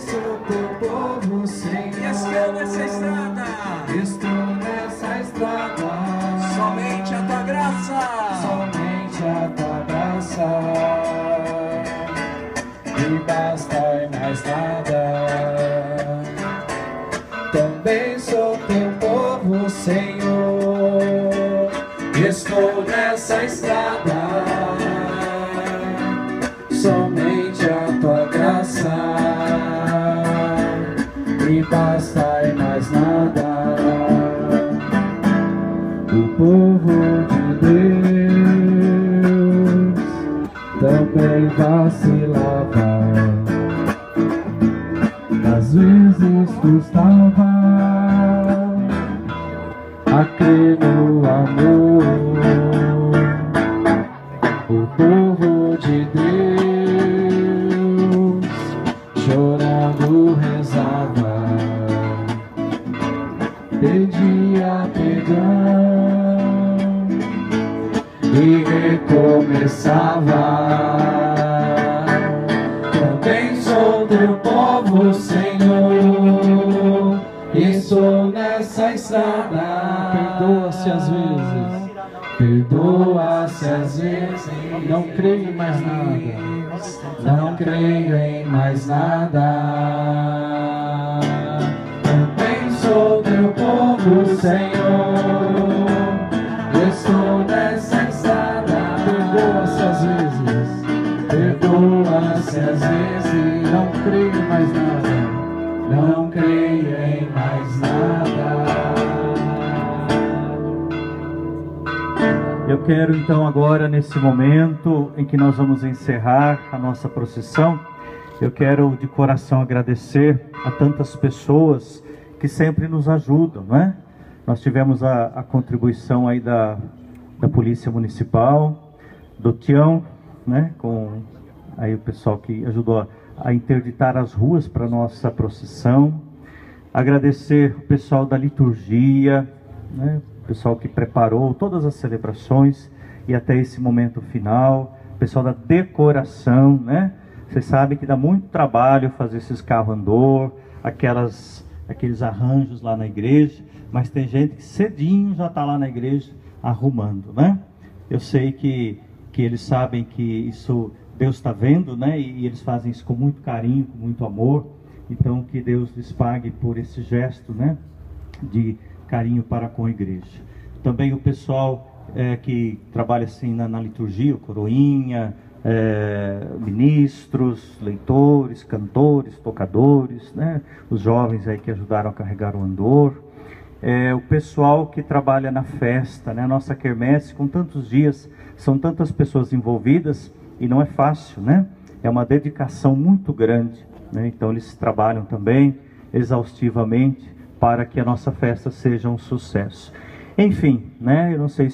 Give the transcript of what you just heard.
Sou teu povo, Senhor. estou nessa estrada. Estou nessa estrada. Somente a tua graça. Somente a tua graça. E basta e mais nada. Também sou teu povo, Senhor. Estou nessa estrada. Também vacilava. Às vezes custava a crer no amor. O povo de Deus chorando rezava pedia perdão e recomeçava. Também sou teu povo, Senhor, e sou nessa estrada. Perdoa-se às vezes. Perdoa-se às vezes. Não creio em mais nada. Não creio em mais nada. Também sou teu povo, Senhor. Estou nessa estrada. Perdoa-se às vezes. Perdoa-se às vezes. Não creio em mais nada. Não creio em mais nada. Eu quero então agora, nesse momento em que nós vamos encerrar a nossa procissão, eu quero de coração agradecer a tantas pessoas que sempre nos ajudam, não é? Nós tivemos a, a contribuição aí da, da Polícia Municipal, do Tião, né? Com aí o pessoal que ajudou a, interditar as ruas para nossa procissão. Agradecer o pessoal da liturgia, né? o pessoal que preparou todas as celebrações e até esse momento final, o pessoal da decoração, né? Vocês sabem que dá muito trabalho fazer esses carros andor, aquelas, aqueles arranjos lá na igreja, mas tem gente que cedinho já está lá na igreja arrumando, né? Eu sei que, que eles sabem que isso Deus está vendo, né? E, eles fazem isso com muito carinho, com muito amor. Então que Deus lhes pague por esse gesto, né? De carinho para com a igreja. Também o pessoal é, que trabalha assim na, na liturgia, o coroinha, é, ministros, leitores, cantores, tocadores, né? Os jovens aí que ajudaram a carregar o andor. É, o pessoal que trabalha na festa, né? Nossa quermesse, com tantos dias, são tantas pessoas envolvidas e não é fácil, né? É uma dedicação muito grande, né? Então eles trabalham também exaustivamente para que a nossa festa seja um sucesso. Enfim, né? Eu não sei